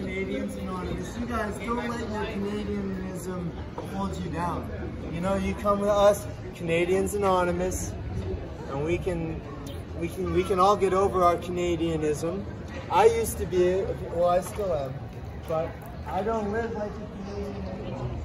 Canadians and artists. You guys don't let your Canadianism hold you down. You know, you come with us, Canadians Anonymous, and we can we can we can all get over our Canadianism. I used to be well I still am, but I don't live like a Canadian anymore.